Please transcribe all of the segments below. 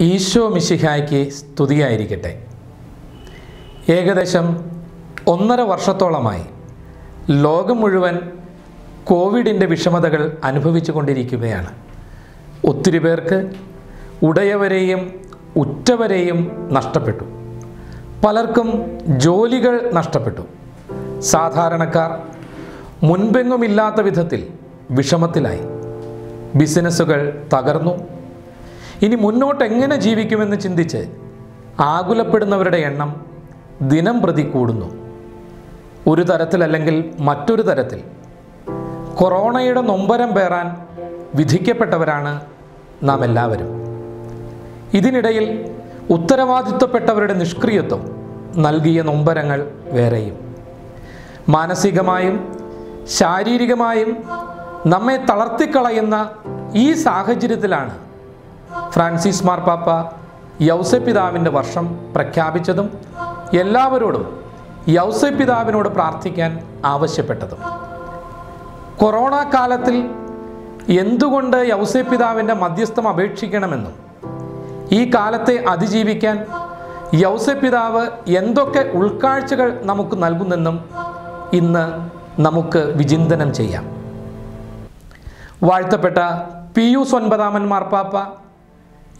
ഈശോ മിശിഹായ്ക്ക് സ്തുതിയായിരിക്കട്ടെ. ഏകദേശം ഒന്നര വർഷത്തോളമായി ലോകം മുഴുവൻ കോവിഡിന്റെ വിഷമതകൾ അനുഭവിച്ചു കൊണ്ടിരിക്കുകയാണ്. ഒത്തിരി പേർക്ക് ഉടയവരെയും ഉറ്റവരെയും നഷ്ടപ്പെട്ടു. പലർക്കും ജോലികൾ നഷ്ടപ്പെട്ടു. സാധാരണക്കാർ മുൻപെങ്ങുമില്ലാത്ത വിധത്തിൽ വിഷമത്തിലായി. ബിസിനസ്സുകൾ തകർന്നു. ഇനി മുന്നോട്ട് എങ്ങനെ ജീവിക്കുമെന്ന് ചിന്തിച്ച് ആകുലപ്പെടുന്നവരുടെ എണ്ണം ദിനം പ്രതി കൂടുന്നു. ഒരു തരത്തിലല്ലെങ്കിൽ മറ്റൊരു തരത്തിൽ കൊറോണയുടെ നൊമ്പരം പേറാൻ വിധിക്കപ്പെട്ടവരാണ് നാം എല്ലാവരും. ഇതിനിടയിൽ ഉത്തരവാദിത്വപ്പെട്ടവരുടെ നിഷ്ക്രിയത്വം നൽകിയ നൊമ്പരങ്ങൾ വേറെയും. മാനസികമായും ശാരീരികമായും നമ്മെ തളർത്തിക്കളയുന്ന ഈ സാഹചര്യത്തിലാണ് ഫ്രാൻസിസ് മാർപ്പാപ്പ യൗസപിതാവിന്റെ വർഷം പ്രഖ്യാപിച്ചതും എല്ലാവരോടും യൗസപിതാവിനോട് പ്രാർത്ഥിക്കാൻ ആവശ്യപ്പെട്ടതും. കൊറോണ കാലത്തിൽ എന്തുകൊണ്ട് യൗസപിതാവിന്റെ മധ്യസ്ഥം അപേക്ഷിക്കണമെന്നും ഈ കാലത്തെ അതിജീവിക്കാൻ യൗസപിതാവ് എന്തൊക്കെ ഉൾക്കാഴ്ചകൾ നമുക്ക് നൽകുന്നെന്നും ഇന്ന് നമുക്ക് വിചിന്തനം ചെയ്യാം. വാഴ്ത്തപ്പെട്ട പി യു സൊൻപതാമൻ മാർപ്പാപ്പ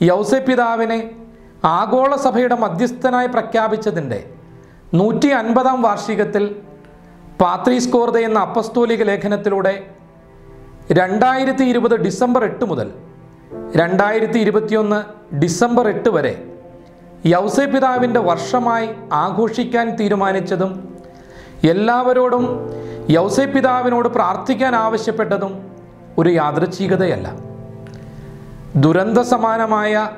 യൗസപിതാവിനെ ആഗോള സഭയുടെ മധ്യസ്ഥനായി പ്രഖ്യാപിച്ചതിന്റെ നൂറ്റി അൻപതാം വാർഷികത്തിൽ പാത്രീസ് കോർദ എന്ന അപ്പസ്തോലിക ലേഖനത്തിലൂടെ രണ്ടായിരത്തി ഇരുപത് ഡിസംബർ എട്ട് മുതൽ രണ്ടായിരത്തി ഇരുപത്തിയൊന്ന് ഡിസംബർ എട്ട് വരെ യൗസപിതാവിന്റെ വർഷമായി ആഘോഷിക്കാൻ തീരുമാനിച്ചതും എല്ലാവരോടും യൗസപിതാവിനോട് പ്രാർത്ഥിക്കാൻ ആവശ്യപ്പെട്ടതും ഒരു യാദൃച്ഛികതയല്ല. ദുരന്ത സമാനമായ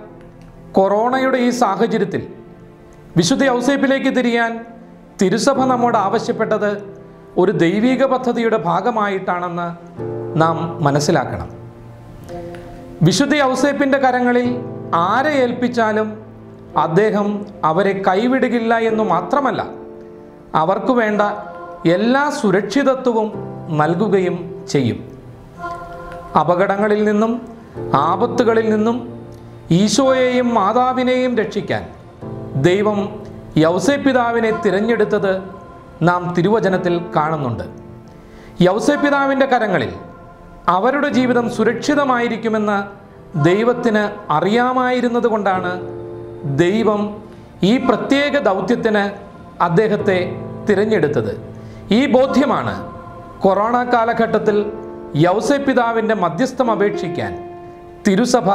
കൊറോണയുടെ ഈ സാഹചര്യത്തിൽ വിശുദ്ധ ഔസേപ്പിലേക്ക് തിരിയാൻ തിരുസഭ നമ്മോട് ആവശ്യപ്പെട്ടത് ഒരു ദൈവീക പദ്ധതിയുടെ ഭാഗമായിട്ടാണെന്ന് നാം മനസ്സിലാക്കണം. വിശുദ്ധ ഔസേപ്പിന്റെ കരങ്ങളിൽ ആരെ ഏൽപ്പിച്ചാലും അദ്ദേഹം അവരെ കൈവിടുകില്ല എന്നു മാത്രമല്ല അവർക്ക് വേണ്ട എല്ലാ സുരക്ഷിതത്വവും നൽകുകയും ചെയ്യും. അപകടങ്ങളിൽ നിന്നും ആപത്തുകളിൽ നിന്നും ഈശോയെയും മാതാവിനെയും രക്ഷിക്കാൻ ദൈവം യൗസേപിതാവിനെ തിരഞ്ഞെടുത്തത് നാം തിരുവചനത്തിൽ കാണുന്നുണ്ട്. യൗസേപിതാവിന്റെ കരങ്ങളിൽ അവരുടെ ജീവിതം സുരക്ഷിതമായിരിക്കുമെന്ന് ദൈവത്തിന് അറിയാമായിരുന്നത് കൊണ്ടാണ് ദൈവം ഈ പ്രത്യേക ദൗത്യത്തിന് അദ്ദേഹത്തെ തിരഞ്ഞെടുത്തത്. ഈ ബോധ്യമാണ് കൊറോണ കാലഘട്ടത്തിൽ യൗസപിതാവിന്റെ മധ്യസ്ഥം അപേക്ഷിക്കാൻ തിരുസഭ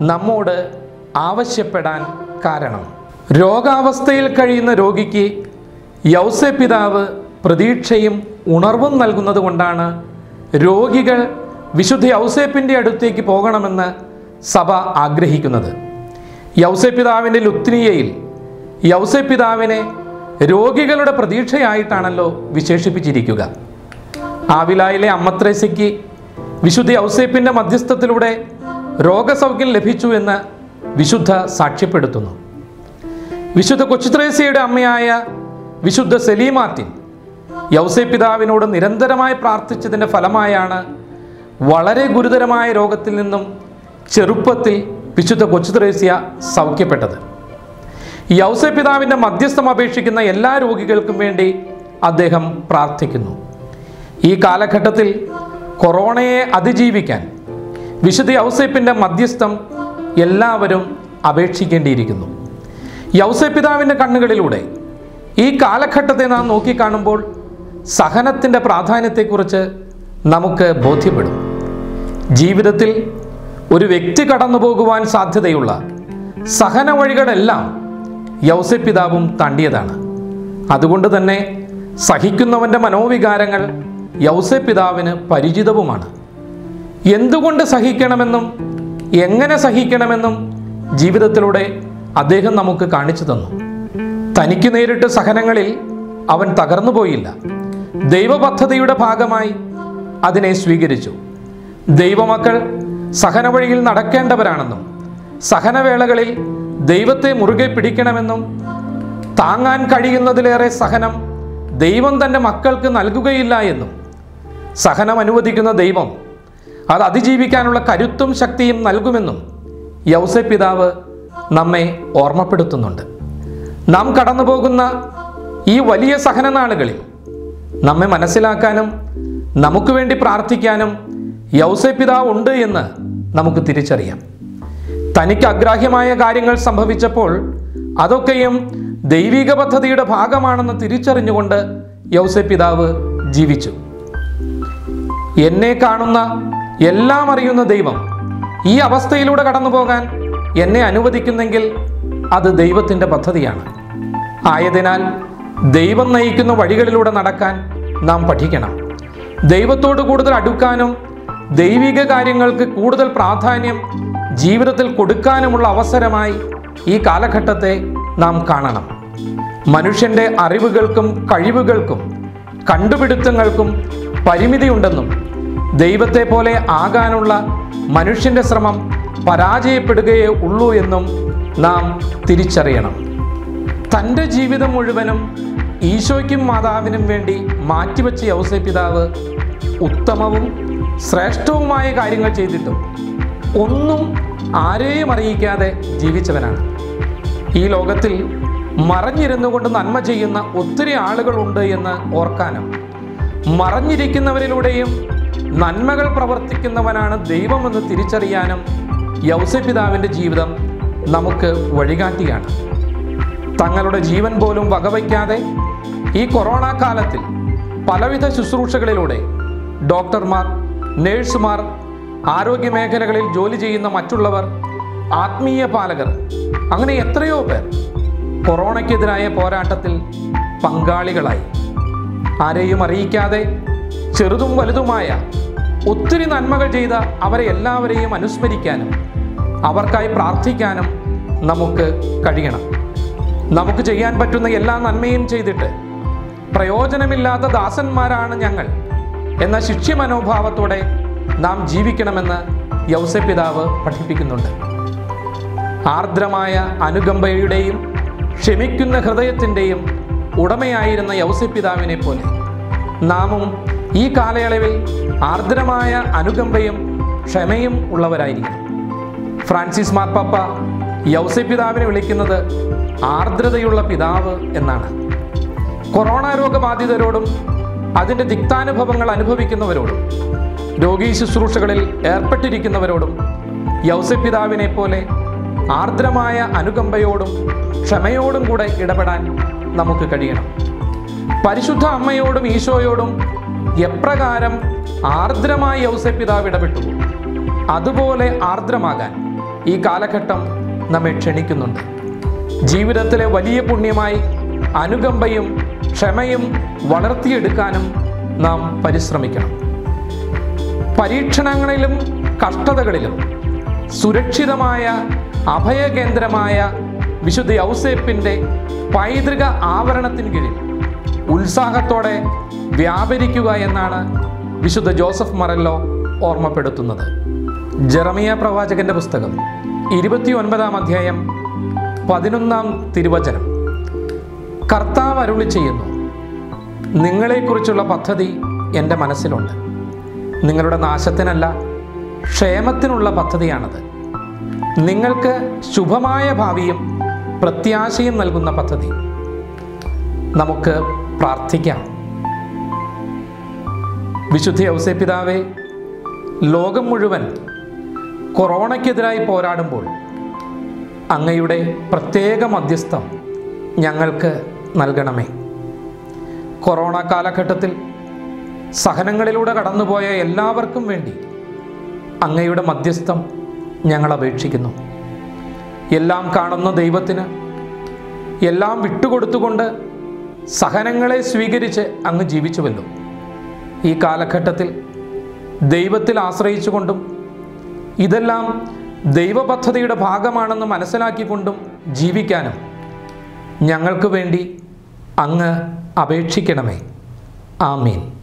നമ്മോട് ആവശ്യപ്പെടാൻ കാരണം. രോഗാവസ്ഥയിൽ കഴിയുന്ന രോഗിക്ക് യൗസപിതാവ് പ്രതീക്ഷയും ഉണർവും നൽകുന്നത് കൊണ്ടാണ് രോഗികൾ വിശുദ്ധ യൗസേപ്പിന്റെ അടുത്തേക്ക് പോകണമെന്ന് സഭ ആഗ്രഹിക്കുന്നത്. യൗസപിതാവിന്റെ ലുത്നിയയിൽ യൗസപിതാവിനെ രോഗികളുടെ പ്രതീക്ഷയായിട്ടാണല്ലോ വിശേഷിപ്പിച്ചിരിക്കുക. ആവിലായിലെ അമ്മത്രേസയ്ക്ക് വിശുദ്ധ ഔസേപ്പിന്റെ മധ്യസ്ഥത്തിലൂടെ രോഗസൗഖ്യം ലഭിച്ചു എന്ന് വിശുദ്ധ സാക്ഷ്യപ്പെടുത്തുന്നു. വിശുദ്ധ കൊച്ചുത്രേസ്യയുടെ അമ്മയായ വിശുദ്ധ സെലീമാത്തിൻ യൗസേപിതാവിനോട് നിരന്തരമായി പ്രാർത്ഥിച്ചതിന്റെ ഫലമായാണ് വളരെ ഗുരുതരമായ രോഗത്തിൽ നിന്നും ചെറുപ്പത്തിൽ വിശുദ്ധ കൊച്ചുത്രേസ്യ സൗഖ്യപ്പെട്ടത്. യൗസപിതാവിന്റെ മധ്യസ്ഥം അപേക്ഷിക്കുന്ന എല്ലാ രോഗികൾക്കും വേണ്ടി അദ്ദേഹം പ്രാർത്ഥിക്കുന്നു. ഈ കാലഘട്ടത്തിൽ കൊറോണയെ അതിജീവിക്കാൻ വിശുദ്ധ യൗസേപ്പിന്റെ മധ്യസ്ഥം എല്ലാവരും അപേക്ഷിക്കേണ്ടിയിരിക്കുന്നു. യൗസേപ്പിതാവിന്റെ കണ്ണുകളിലൂടെ ഈ കാലഘട്ടത്തെ നാം നോക്കിക്കാണുമ്പോൾ സഹനത്തിന്റെ പ്രാധാന്യത്തെക്കുറിച്ച് നമുക്ക് ബോധ്യപ്പെടും. ജീവിതത്തിൽ ഒരു വ്യക്തി കടന്നു പോകുവാൻ സാധ്യതയുള്ള സഹന വഴികളെല്ലാം യൗസപിതാവും താണ്ടിയതാണ്. അതുകൊണ്ട് തന്നെ സഹിക്കുന്നവന്റെ മനോവികാരങ്ങൾ യൗസപിതാവിന് പരിചിതവുമാണ്. എന്തുകൊണ്ട് സഹിക്കണമെന്നും എങ്ങനെ സഹിക്കണമെന്നും ജീവിതത്തിലൂടെ അദ്ദേഹം നമുക്ക് കാണിച്ചു തന്നു. തനിക്ക് നേരിട്ട് സഹനങ്ങളിൽ അവൻ തകർന്നു പോയില്ല. ദൈവപദ്ധതിയുടെ ഭാഗമായി അതിനെ സ്വീകരിച്ചു. ദൈവമക്കൾ സഹനവഴിയിൽ നടക്കേണ്ടവരാണെന്നും സഹനവേളകളിൽ ദൈവത്തെ മുറുകെ പിടിക്കണമെന്നും താങ്ങാൻ കഴിയുന്നതിലേറെ സഹനം ദൈവം തന്റെ മക്കൾക്ക് നൽകുകയില്ല എന്നും സഹനം അനുവദിക്കുന്ന ദൈവം അത് അതിജീവിക്കാനുള്ള കരുത്തും ശക്തിയും നൽകുമെന്നും യൗസപിതാവ് നമ്മെ ഓർമ്മപ്പെടുത്തുന്നുണ്ട്. നാം കടന്നു പോകുന്ന ഈ വലിയ സഹനനാളുകളിൽ നമ്മെ മനസ്സിലാക്കാനും നമുക്ക് വേണ്ടി പ്രാർത്ഥിക്കാനും യൗസപിതാവ് ഉണ്ട് എന്ന് നമുക്ക് തിരിച്ചറിയാം. തനിക്ക് അഗ്രാഹ്യമായ കാര്യങ്ങൾ സംഭവിച്ചപ്പോൾ അതൊക്കെയും ദൈവിക പദ്ധതിയുടെ ഭാഗമാണെന്ന് തിരിച്ചറിഞ്ഞുകൊണ്ട് യൗസപിതാവ് ജീവിച്ചു. എന്നെ കാണുന്ന എല്ലാം അറിയുന്ന ദൈവം ഈ അവസ്ഥയിലൂടെ കടന്നു പോകാൻ എന്നെ അനുവദിക്കുന്നെങ്കിൽ അത് ദൈവത്തിന്റെ പദ്ധതിയാണ്. ആയതിനാൽ ദൈവം നയിക്കുന്ന വഴികളിലൂടെ നടക്കാൻ നാം പഠിക്കണം. ദൈവത്തോട് കൂടുതൽ അടുക്കാനും ദൈവിക കാര്യങ്ങൾക്ക് കൂടുതൽ പ്രാധാന്യം ജീവിതത്തിൽ കൊടുക്കാനുമുള്ള അവസരമായി ഈ കാലഘട്ടത്തെ നാം കാണണം. മനുഷ്യന്റെ അറിവുകൾക്കും കഴിവുകൾക്കും കണ്ടുപിടുത്തങ്ങൾക്കും പരിമിതിയുണ്ടെന്നും ദൈവത്തെ പോലെ ആകാനുള്ള മനുഷ്യന്റെ ശ്രമം പരാജയപ്പെടുകയേ ഉള്ളൂ എന്നും നാം തിരിച്ചറിയണം. തന്റെ ജീവിതം മുഴുവനും ഈശോയ്ക്കും മാതാവിനും വേണ്ടി മാറ്റിവെച്ച യൗസേ പിതാവ് ഉത്തമവും ശ്രേഷ്ഠവുമായ കാര്യങ്ങൾ ചെയ്തിട്ടും ഒന്നും ആരെയും അറിയിക്കാതെ ജീവിച്ചവനാണ്. ഈ ലോകത്തിൽ മറഞ്ഞിരുന്നു കൊണ്ട് നന്മ ചെയ്യുന്ന ഒത്തിരി ആളുകളുണ്ട് എന്ന് ഓർക്കാനും മറഞ്ഞിരിക്കുന്നവരിലൂടെയും നന്മകൾ പ്രവർത്തിക്കുന്നവനാണ് ദൈവമെന്ന് തിരിച്ചറിയാനും യൗസപിതാവിന്റെ ജീവിതം നമുക്ക് വഴികാട്ടിയാണ്. തങ്ങളുടെ ജീവൻ പോലും വകവയ്ക്കാതെ ഈ കൊറോണ കാലത്തിൽ പലവിധ ശുശ്രൂഷകളിലൂടെ ഡോക്ടർമാർ നേഴ്സുമാർ ആരോഗ്യ മേഖലകളിൽ ജോലി ചെയ്യുന്ന മറ്റുള്ളവർ ആത്മീയ പാലകർ അങ്ങനെ എത്രയോ പേർ കൊറോണയ്ക്കെതിരായ പോരാട്ടത്തിൽ പങ്കാളികളായി. ആരെയും അറിയിക്കാതെ ചെറുതും വലുതുമായ ഒത്തിരി നന്മകൾ ചെയ്ത അവരെ എല്ലാവരെയും അനുസ്മരിക്കാനും അവർക്കായി പ്രാർത്ഥിക്കാനും നമുക്ക് കഴിയണം. നമുക്ക് ചെയ്യാൻ പറ്റുന്ന എല്ലാ നന്മയും ചെയ്തിട്ട് പ്രയോജനമില്ലാത്ത ദാസന്മാരാണ് ഞങ്ങൾ എന്ന ശിക്ഷ്യ മനോഭാവത്തോടെ നാം ജീവിക്കണമെന്ന് യൗസപിതാവ് പഠിപ്പിക്കുന്നുണ്ട്. ആർദ്രമായ അനുകമ്പയുടെയും ക്ഷമിക്കുന്ന ഹൃദയത്തിന്റെയും ഉടമയായിരുന്ന യൗസപിതാവിനെ പോലെ നാമും ഈ കാലയളവിൽ ആർദ്രമായ അനുകമ്പയും ക്ഷമയും ഉള്ളവരായിരിക്കണം ഫ്രാൻസിസ് മാർപ്പാപ്പ യൗസപിതാവിനെ വിളിക്കുന്നത് ആർദ്രതയുള്ള പിതാവ് എന്നാണ്. കൊറോണ രോഗബാധിതരോടും അതിന്റെ തിക്താനുഭവങ്ങൾ അനുഭവിക്കുന്നവരോടും രോഗീ ശുശ്രൂഷകളിൽ ഏർപ്പെട്ടിരിക്കുന്നവരോടും യൗസപിതാവിനെ പോലെ ആർദ്രമായ അനുകമ്പയോടും ക്ഷമയോടും കൂടെ ഇടപെടാൻ നമുക്ക് കഴിയണം. പരിശുദ്ധ അമ്മയോടും ഈശോയോടും എപ്രകാരം ആർദ്രമായി യൗസപിതാവ് ഇടപെട്ടു. അതുപോലെ ആർദ്രമാകാൻ ഈ കാലഘട്ടം നമ്മെ ക്ഷണിക്കുന്നുണ്ട്. ജീവിതത്തിലെ വലിയ പുണ്യമായി അനുകമ്പയും ക്ഷമയും വളർത്തിയെടുക്കാനും നാം പരിശ്രമിക്കണം. പരീക്ഷണങ്ങളിലും കഷ്ടതകളിലും സുരക്ഷിതമായ അഭയകേന്ദ്രമായ വിശുദ്ധ ഔസേപ്പിന്റെ പൈതൃക ആവരണത്തിന് കീഴിൽ ഉത്സാഹത്തോടെ വ്യാപരിക്കുക എന്നാണ് വിശുദ്ധ ജോസഫ് മറല്ലോ ഓർമ്മപ്പെടുത്തുന്നത്. ജെറമിയ പ്രവാചകന്റെ പുസ്തകം ഇരുപത്തി ഒൻപതാം അധ്യായം പതിനൊന്നാം തിരുവചനം. കർത്താവ് അരുളി ചെയ്യുന്നു നിങ്ങളെക്കുറിച്ചുള്ള പദ്ധതി എന്റെ മനസ്സിലുണ്ട്. നിങ്ങളുടെ നാശത്തിനല്ല ക്ഷേമത്തിനുള്ള പദ്ധതിയാണത്. നിങ്ങൾക്ക് ശുഭമായ ഭാവിയും പ്രത്യാശയും നൽകുന്ന പദ്ധതി. നമുക്ക് പ്രാർത്ഥിക്കാം. വിശുദ്ധ ഔസേപിതാവെ ലോകം മുഴുവൻ കൊറോണയ്ക്കെതിരായി പോരാടുമ്പോൾ അങ്ങയുടെ പ്രത്യേക മധ്യസ്ഥം ഞങ്ങൾക്ക് നൽകണമേ. കൊറോണ കാലഘട്ടത്തിൽ സഹനങ്ങളിലൂടെ കടന്നുപോയ എല്ലാവർക്കും വേണ്ടി അങ്ങയുടെ മധ്യസ്ഥം ഞങ്ങൾ അപേക്ഷിക്കുന്നു. എല്ലാം കാണുന്ന ദൈവത്തിന് എല്ലാം വിട്ടുകൊടുത്തുകൊണ്ട് സഹനങ്ങളെ സ്വീകരിച്ച് അങ്ങ് ജീവിച്ചുവല്ലോ. ഈ കാലഘട്ടത്തിൽ ദൈവത്തിൽ ആശ്രയിച്ചുകൊണ്ടും ഇതെല്ലാം ദൈവപദ്ധതിയുടെ ഭാഗമാണെന്ന് മനസ്സിലാക്കിക്കൊണ്ടും ജീവിക്കാനും ഞങ്ങൾക്ക് വേണ്ടി അങ്ങ് അപേക്ഷിക്കണമേ. ആമീൻ.